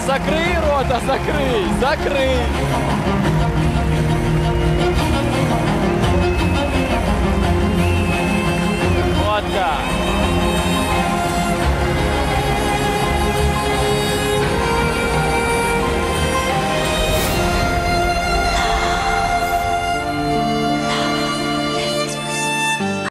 Рота, закрий рота, закрий, закрий. Вот так.